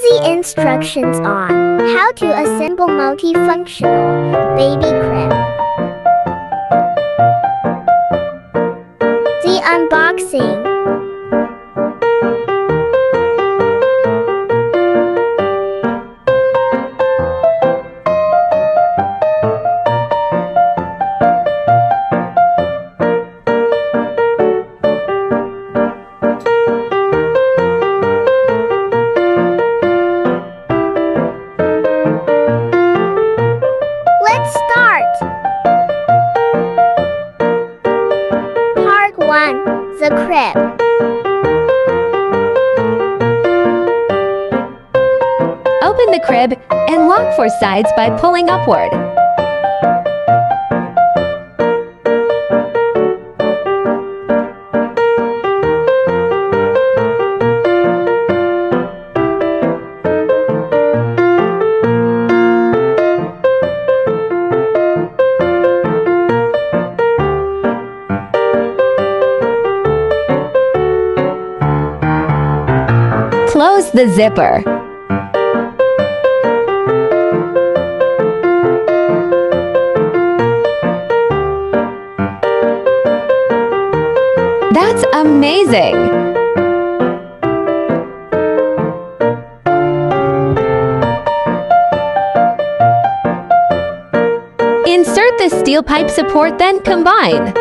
Easy instructions on how to assemble multifunctional baby crib. The unboxing. 1 The Crib. Open the crib and lock four sides by pulling upward. Close the zipper. That's amazing! Insert the steel pipe support, then combine.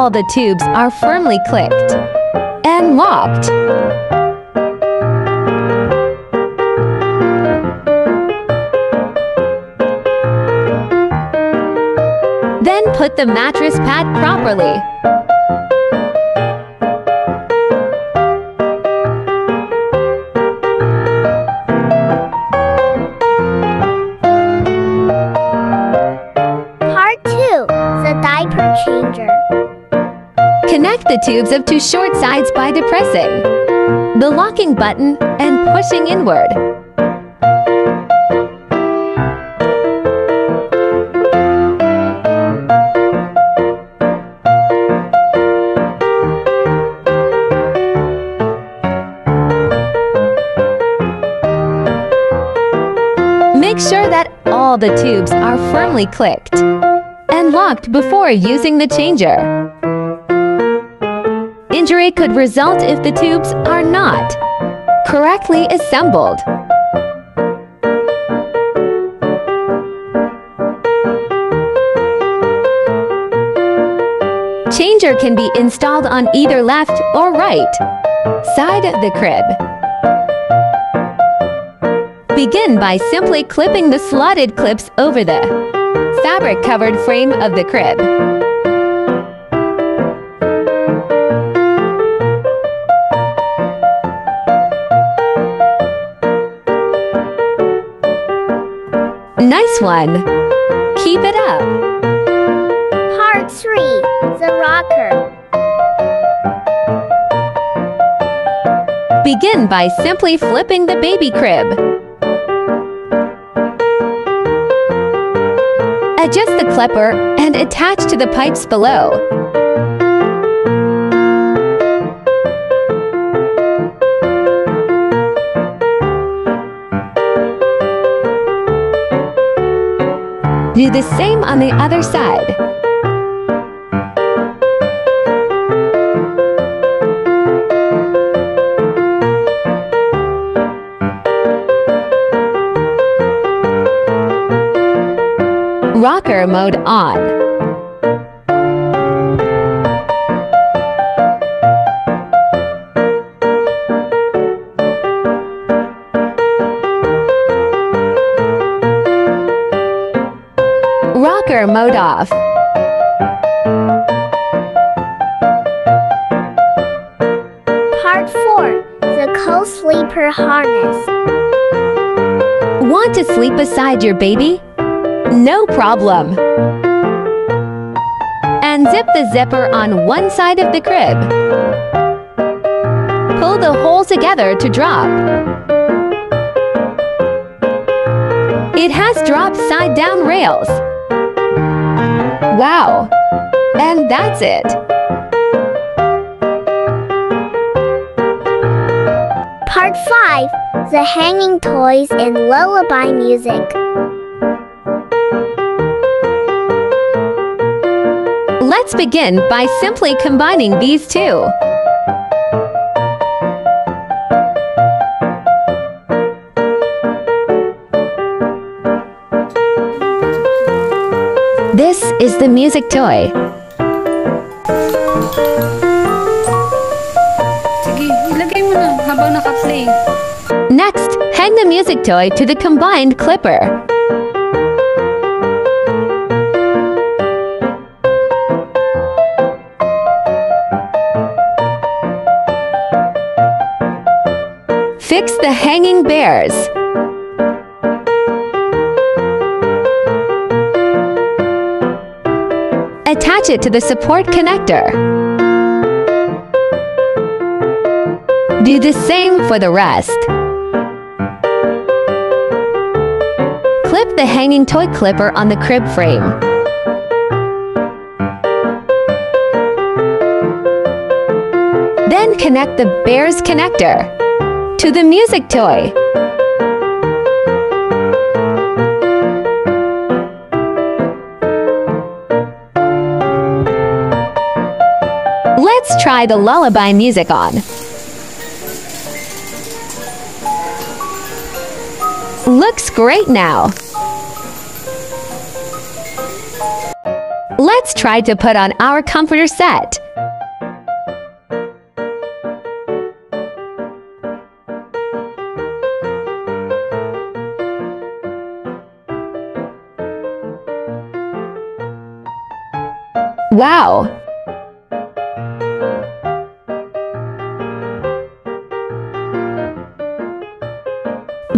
All the tubes are firmly clicked and locked. Then put the mattress pad properly. The tubes of two short sides by depressing the locking button and pushing inward. Make sure that all the tubes are firmly clicked and locked before using the changer. Injury could result if the tubes are not correctly assembled. Changer can be installed on either left or right side of the crib. Begin by simply clipping the slotted clips over the fabric-covered frame of the crib. Nice one! Keep it up! Part 3 The Rocker. Begin by simply flipping the baby crib. Adjust the clipper and attach to the pipes below. Do the same on the other side. Rocker mode on. Off. Part 4 The Co-Sleeper Harness. Want to sleep beside your baby? No problem. And zip the zipper on one side of the crib. Pull the hole together to drop. It has drop side-down rails. Wow! And that's it. Part 5 The Hanging Toys and Lullaby Music. Let's begin by simply combining these two. Is the music toy. Sige, ilagay mo na habang naka-play. Next, hang the music toy to the combined clipper. Fix the hanging bears. Attach it to the support connector. Do the same for the rest. Clip the hanging toy clipper on the crib frame. Then connect the bear's connector to the music toy. Let's try the lullaby music on. Looks great now. Let's try to put on our comforter set. Wow!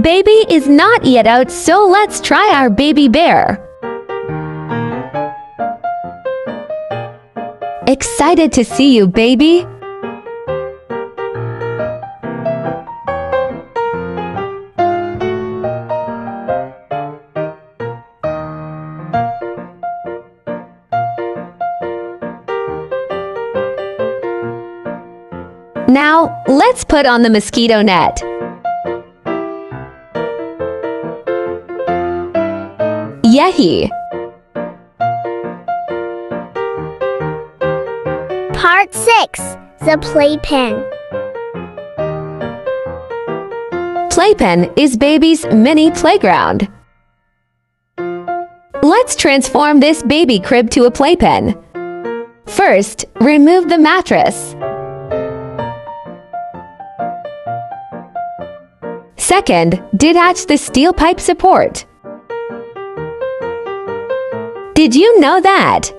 Baby is not yet out, so let's try our baby bear. Excited to see you, baby. Now, let's put on the mosquito net. Part 6 The Playpen. Playpen is baby's mini playground. Let's transform this baby crib to a playpen. First, remove the mattress. Second, detach the steel pipe support. Did you know that?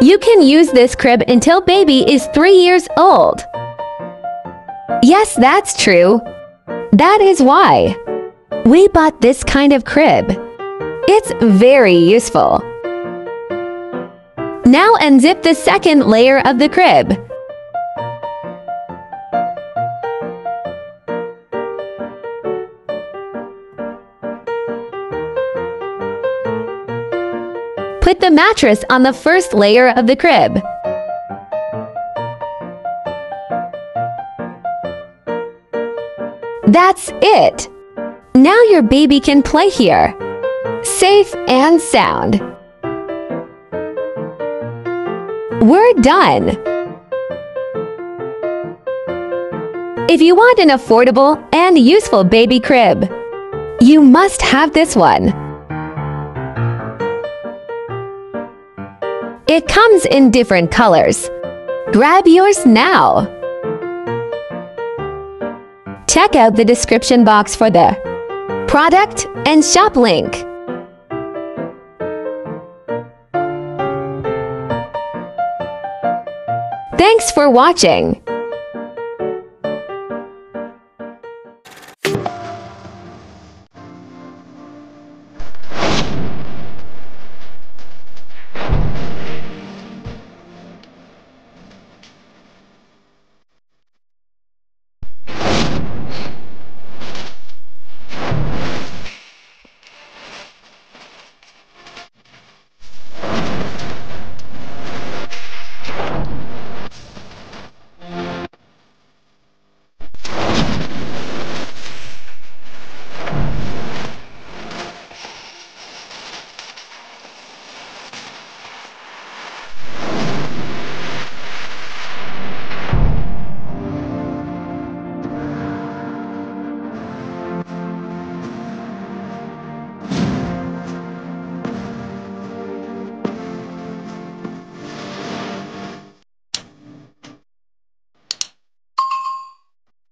You can use this crib until baby is three years old. Yes, that's true. That is why. We bought this kind of crib. It's very useful. Now unzip the second layer of the crib. The mattress on the first layer of the crib. That's it! Now your baby can play here. Safe and sound. We're done! If you want an affordable and useful baby crib, you must have this one. It comes in different colors. Grab yours now. Check out the description box for the product and shop link. Thanks for watching.